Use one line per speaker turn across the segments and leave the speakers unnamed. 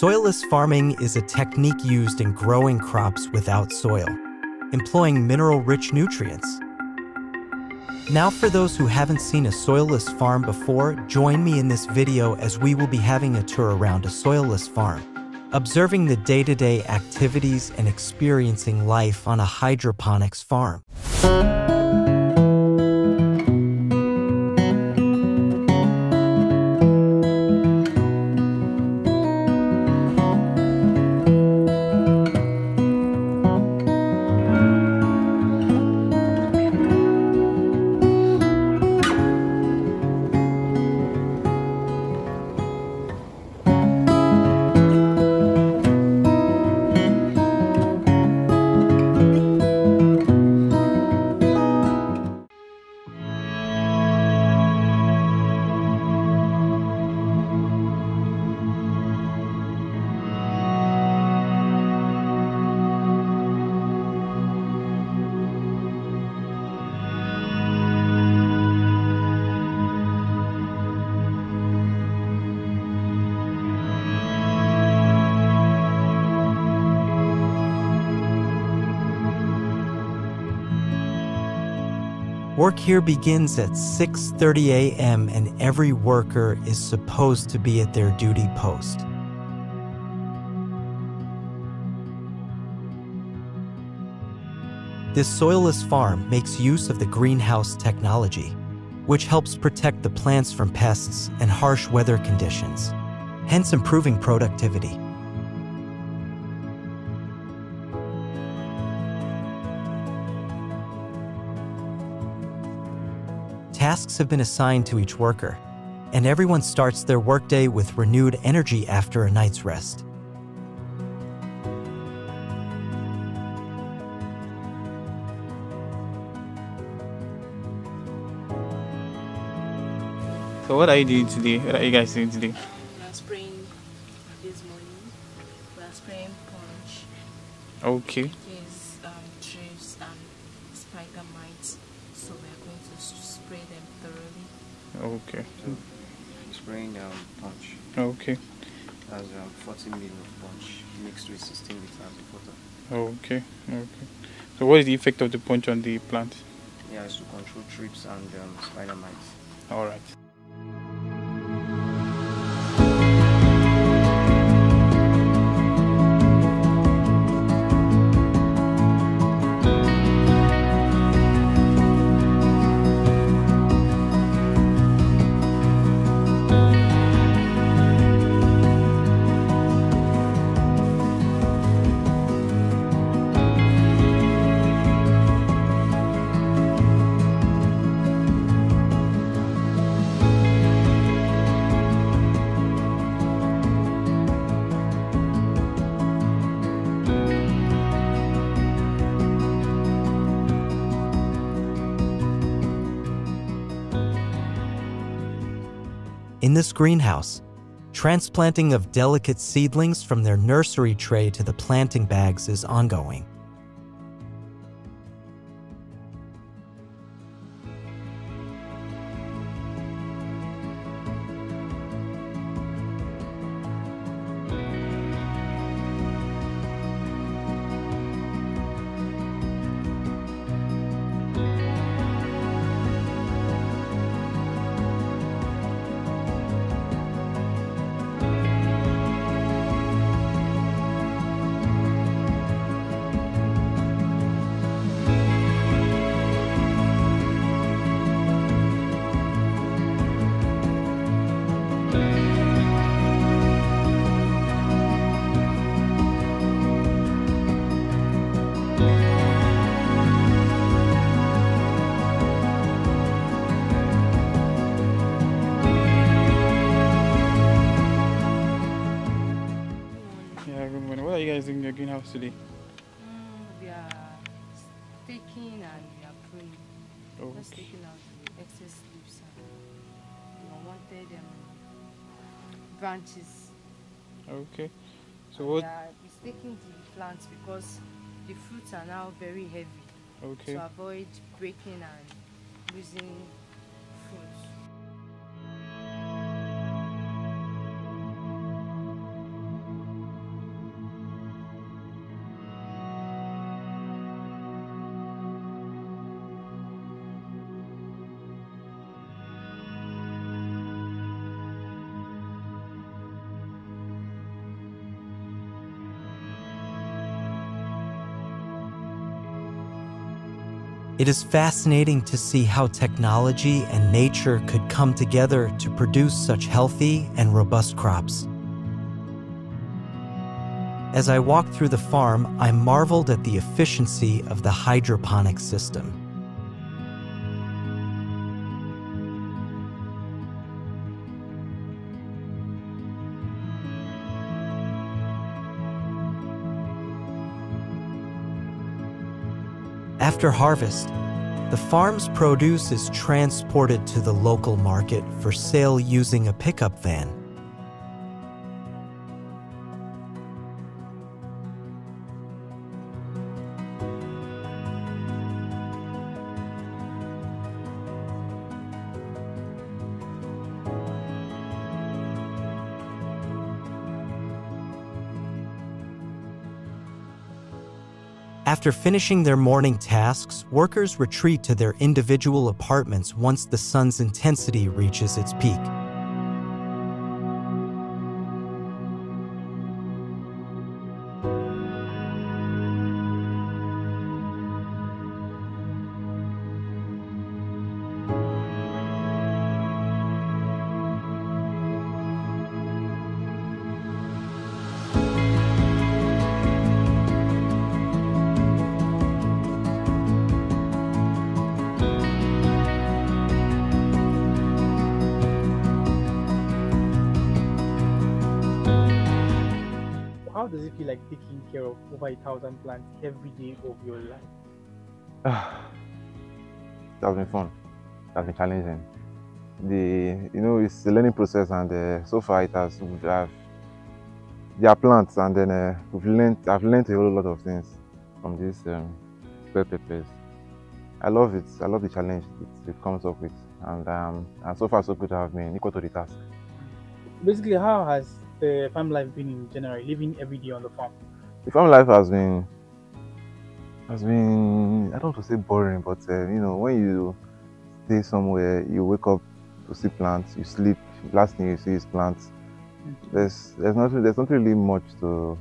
Soilless farming is a technique used in growing crops without soil, employing mineral rich nutrients. Now, for those who haven't seen a soilless farm before, join me in this video as we will be having a tour around a soilless farm, observing the day to day activities and experiencing life on a hydroponics farm. Work here begins at 6:30 a.m. and every worker is supposed to be at their duty post. This soilless farm makes use of the greenhouse technology, which helps protect the plants from pests and harsh weather conditions, hence improving productivity. Tasks have been assigned to each worker, and everyone starts their workday with renewed energy after a night's rest.
So what are you doing today? What are you guys doing today?
We are spraying this morning. We are spraying punch.
Okay.
Yes, um, thrips and spider mites. So we are going to spray them thoroughly.
Okay.
spraying um, punch.
Okay.
That's um, 40 ml of punch mixed with 16 liters of water.
Okay. Okay. So what is the effect of the punch on the plant?
Yeah, it's to control thrips and um, spider mites.
All
In this greenhouse, transplanting of delicate seedlings from their nursery tray to the planting bags is ongoing.
Doing in your greenhouse today?
Mm, we are taking and we are pruning. Just
Okay.
taking out the excess leaves and unwanted um, branches.
Okay. So
And
what?
We are mistaking the plants because the fruits are now very heavy.
Okay.
To avoid breaking and losing
It is fascinating to see how technology and nature could come together to produce such healthy and robust crops. As I walked through the farm, I marveled at the efficiency of the hydroponic system. After harvest, the farm's produce is transported to the local market for sale using a pickup van. After finishing their morning tasks, workers retreat to their individual apartments once the sun's intensity reaches its peak.
Like taking care of over a thousand plants every day of your life?
That's been fun. That's been challenging. The you know it's a learning process, and uh, so far it has. Have, there are plants, and then uh, we've learned. I've learned a whole lot of things from these um, bell peppers. I love it. I love the challenge it, it comes up with, and um, and so far so good. I've been equal to the task.
Basically, how has the farm life been in general, living every day on the farm?
The farm life has been has been I don't want to say boring, but uh, you know when you stay somewhere, you wake up to see plants, you sleep. Last thing you see is plants. There's there's not there's not really much to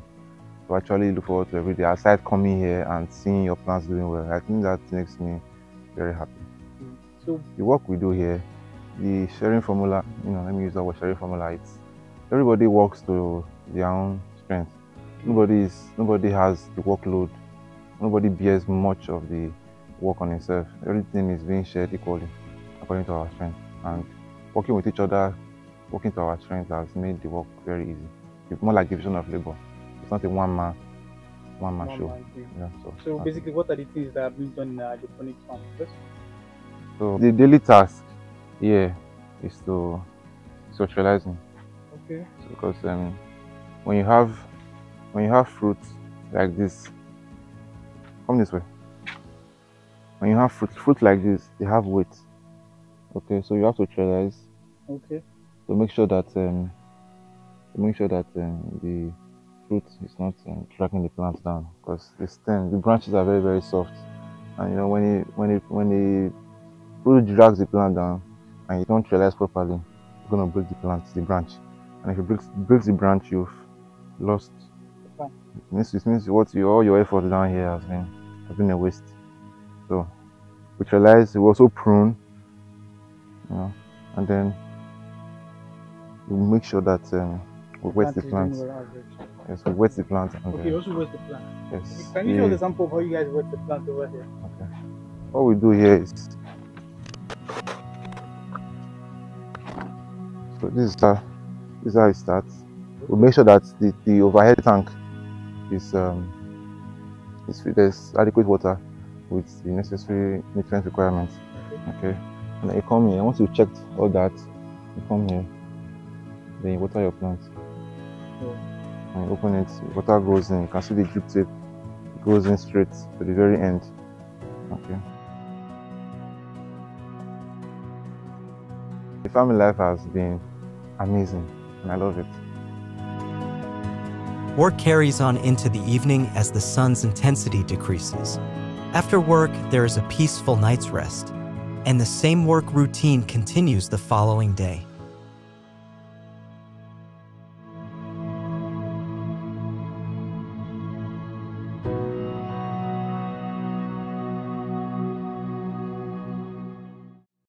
to actually look forward to every day aside coming here and seeing your plants doing well. I think that makes me very happy.
So,
The work we do here, the sharing formula, you know, let me use that word sharing formula. It's everybody works to their own strength. Nobody is nobody has the workload. Nobody bears much of the work on himself. Everything is being shared equally according to our strength. And working with each other, working to our strength has made the work very easy. It's more like division of labor. It's not a one man one man
one
show.
man.
Yeah, so
so basically, what are the things that are being done in a hydroponic farm? First,
So the daily task here is to socializing
okay,
because um, when you have when you have fruits like this, come this way. When you have fruit fruit like this, they have weight. Okay, so you have to socialize
okay,
to make sure that um, to make sure that um, the fruit is not um, dragging the plant down. Because the stem, the branches are very very soft, and you know when it when it when the fruit drags the plant down and you don't realize properly, you're gonna break the plant, the branch, and if it breaks breaks the branch, you've lost.
Fine.
It means, it means what you, all your effort down here has been has been a waste. So we realize we also prune, you know, and then we make sure that um, we wet the
Plant
plant.
is doing well average.
Yes, we wet the plant and
Okay, also where's the plant?
yes.
Can you show
the-
the example of how you guys wet the plant over here?
Okay. What we do here is so this is how this is how it starts. We make sure that the, the overhead tank is um is there's adequate water with the necessary nutrient requirements. Okay. And then you come here. Once you've checked all that, you come here. Then you water your plant.
Yeah.
And you open it, water goes in. You can see the drip tape it goes in straight to the very end. Okay. The family life has been amazing and I love it.
Work carries on into the evening as the sun's intensity decreases. After work, there is a peaceful night's rest, and the same work routine continues the following day.